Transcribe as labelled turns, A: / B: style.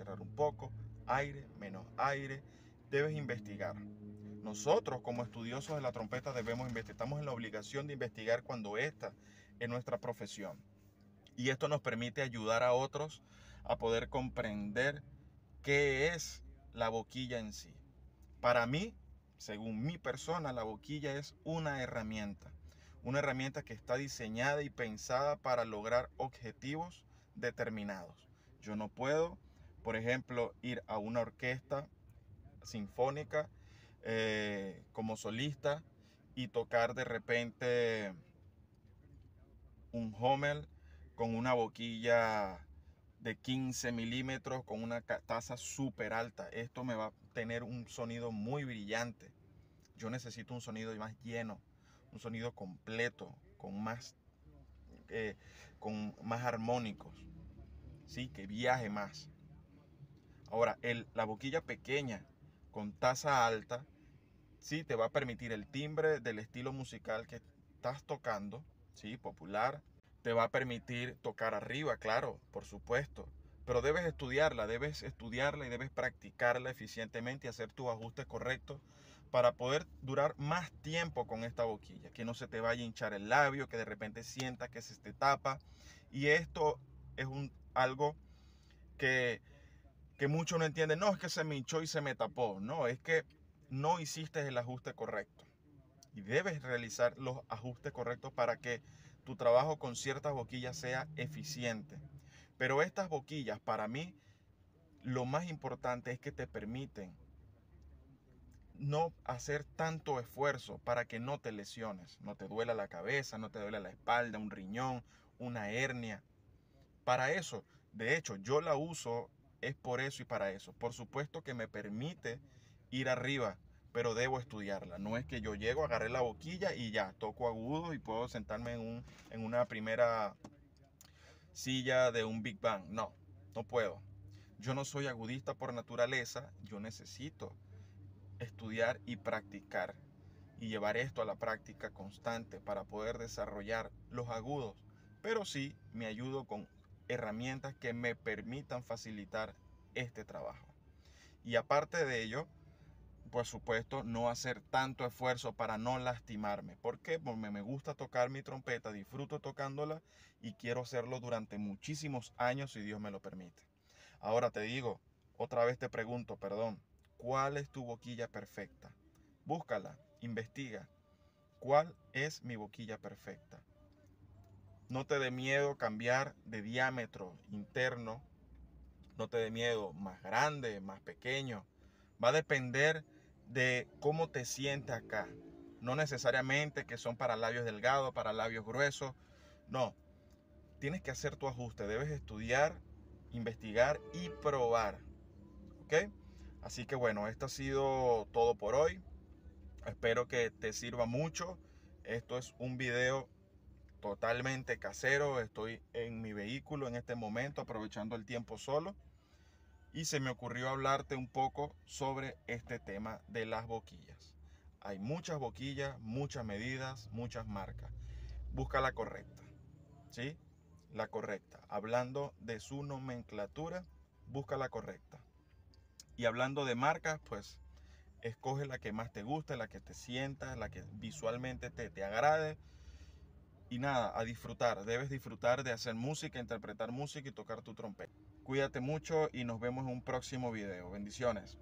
A: cerrar un poco, aire, menos aire, debes investigar. Nosotros como estudiosos de la trompeta debemos investigar, estamos en la obligación de investigar cuando esta es nuestra profesión. Y esto nos permite ayudar a otros a poder comprender qué es la boquilla en sí. Para mí, según mi persona, la boquilla es una herramienta. Una herramienta que está diseñada y pensada para lograr objetivos determinados. Yo no puedo, por ejemplo, ir a una orquesta sinfónica eh, como solista y tocar de repente un Hommel con una boquilla de 15 milímetros con una tasa súper alta. Esto me va a tener un sonido muy brillante. Yo necesito un sonido más lleno, un sonido completo, con más, eh, con más armónicos, ¿sí? que viaje más. Ahora, el, la boquilla pequeña con tasa alta, sí, te va a permitir el timbre del estilo musical que estás tocando, sí, popular, te va a permitir tocar arriba, claro, por supuesto. Pero debes estudiarla, debes estudiarla y debes practicarla eficientemente y hacer tus ajustes correctos para poder durar más tiempo con esta boquilla. Que no se te vaya a hinchar el labio, que de repente sienta que se te tapa. Y esto es un, algo que, que muchos no entienden. No, es que se me hinchó y se me tapó. No, es que no hiciste el ajuste correcto. Y debes realizar los ajustes correctos para que tu trabajo con ciertas boquillas sea eficiente. Pero estas boquillas, para mí, lo más importante es que te permiten no hacer tanto esfuerzo para que no te lesiones, no te duela la cabeza, no te duela la espalda, un riñón, una hernia. Para eso, de hecho, yo la uso es por eso y para eso. Por supuesto que me permite ir arriba pero debo estudiarla. No es que yo llego, agarré la boquilla y ya, toco agudo y puedo sentarme en, un, en una primera silla de un Big Bang. No, no puedo. Yo no soy agudista por naturaleza, yo necesito estudiar y practicar y llevar esto a la práctica constante para poder desarrollar los agudos, pero sí me ayudo con herramientas que me permitan facilitar este trabajo. Y aparte de ello, por supuesto, no hacer tanto esfuerzo para no lastimarme. ¿Por qué? Porque me gusta tocar mi trompeta, disfruto tocándola y quiero hacerlo durante muchísimos años si Dios me lo permite. Ahora te digo, otra vez te pregunto, perdón, ¿cuál es tu boquilla perfecta? Búscala, investiga. ¿Cuál es mi boquilla perfecta? No te dé miedo cambiar de diámetro interno. No te dé miedo más grande, más pequeño. Va a depender de cómo te sientes acá. No necesariamente que son para labios delgados, para labios gruesos. No. Tienes que hacer tu ajuste. Debes estudiar, investigar y probar. ¿Ok? Así que bueno, esto ha sido todo por hoy. Espero que te sirva mucho. Esto es un video totalmente casero. Estoy en mi vehículo en este momento aprovechando el tiempo solo y se me ocurrió hablarte un poco sobre este tema de las boquillas. Hay muchas boquillas, muchas medidas, muchas marcas. Busca la correcta, ¿sí? La correcta. Hablando de su nomenclatura, busca la correcta. Y hablando de marcas, pues escoge la que más te guste, la que te sienta, la que visualmente te, te agrade. Y nada, a disfrutar. Debes disfrutar de hacer música, interpretar música y tocar tu trompeta. Cuídate mucho y nos vemos en un próximo video. Bendiciones.